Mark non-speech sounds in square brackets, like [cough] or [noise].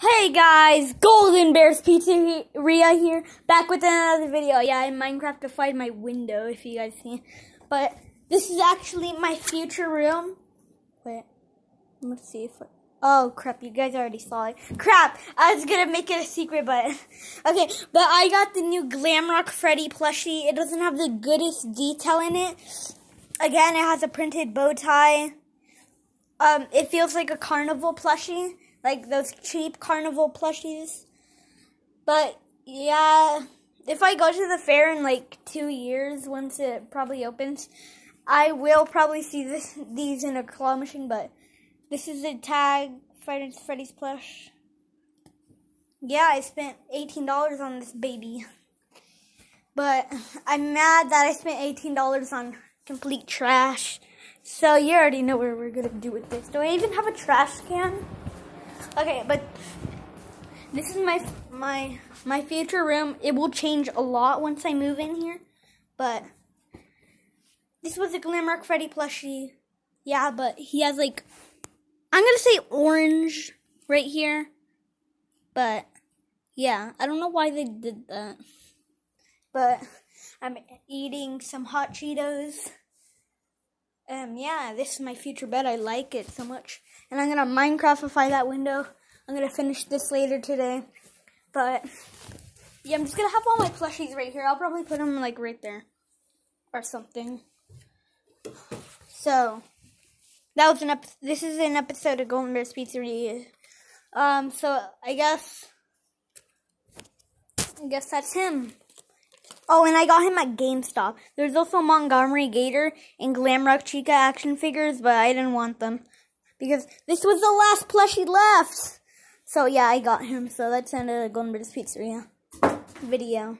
Hey guys, Golden Bears Pizzeria here, back with another video. Yeah, in Minecraft to find my window, if you guys see. But this is actually my future room. Wait, let's see if. oh crap! You guys already saw it. Crap! I was gonna make it a secret, but [laughs] okay. But I got the new Glamrock Freddy plushie. It doesn't have the goodest detail in it. Again, it has a printed bow tie. Um, it feels like a carnival plushie like those cheap carnival plushies. But yeah, if I go to the fair in like two years, once it probably opens, I will probably see this these in a claw machine. But this is a tag Freddy's Freddy's plush. Yeah, I spent eighteen dollars on this baby. But I'm mad that I spent eighteen dollars on complete trash. So you already know what we're gonna do with this. Do I even have a trash can? Okay, but this is my my my future room. It will change a lot once I move in here, but this was a Glamrock Freddy plushie. Yeah, but he has like I'm gonna say orange right here, but yeah, I don't know why they did that. But I'm eating some hot Cheetos. Um, yeah, this is my future bed. I like it so much. And I'm going to Minecraftify that window. I'm going to finish this later today. But, yeah, I'm just going to have all my plushies right here. I'll probably put them, like, right there. Or something. So, that was an ep This is an episode of Golden Bears Pizzeria. Um, so, I guess... I guess that's him. Oh, and I got him at GameStop. There's also Montgomery Gator and Glamrock Chica action figures, but I didn't want them. Because this was the last plushie left. So yeah, I got him. So that's end of the Golden Bears Pizzeria video.